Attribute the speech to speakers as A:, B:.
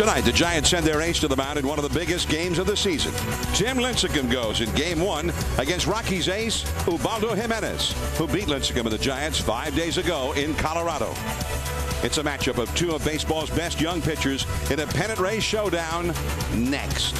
A: Tonight, the Giants send their ace to the mound in one of the biggest games of the season. Tim Lincecum goes in game one against Rockies ace Ubaldo Jimenez, who beat Lincecum and the Giants five days ago in Colorado. It's a matchup of two of baseball's best young pitchers in a pennant race showdown next.